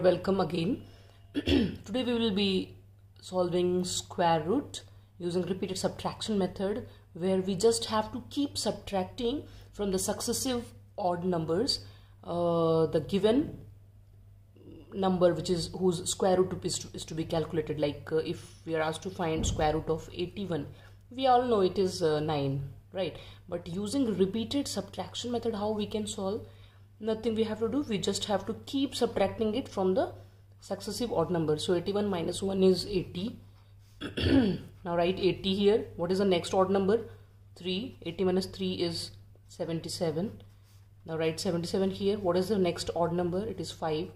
welcome again. Today we will be solving square root using repeated subtraction method where we just have to keep subtracting from the successive odd numbers uh, the given number which is whose square root is to, is to be calculated. Like uh, if we are asked to find square root of 81 we all know it is uh, 9 right? But using repeated subtraction method how we can solve nothing we have to do. We just have to keep subtracting it from the successive odd numbers. So 81 minus 1 is 80 now write 80 here. What is the next odd number? 3 80 minus 3 is 77 now write 77 here. What is the next odd number? It is 5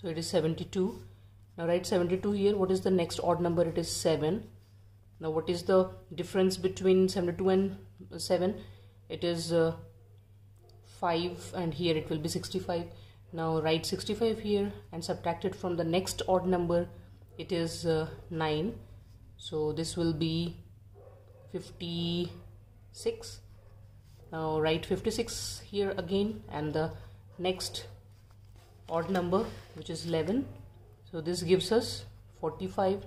so it is 72 now write 72 here. What is the next odd number? It is 7 now what is the difference between 72 and 7 it is uh, 5 and here it will be 65 now write 65 here and subtract it from the next odd number. It is uh, 9 so this will be 56 now write 56 here again and the next odd number which is 11 so this gives us 45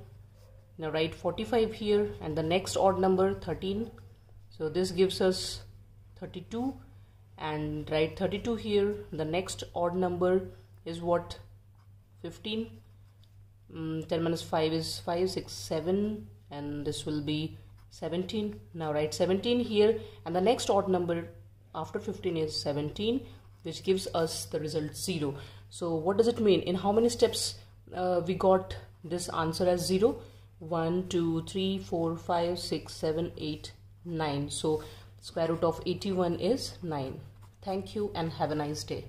now write 45 here and the next odd number 13 so this gives us 32 and write 32 here. The next odd number is what? 15 um, 10 minus 5 is 5 6 7 and this will be 17 now write 17 here. And the next odd number after 15 is 17 which gives us the result 0 so what does it mean? In how many steps uh, we got this answer as 0 1 2 3 4 5 6 7 8 9 so square root of 81 is 9 thank you and have a nice day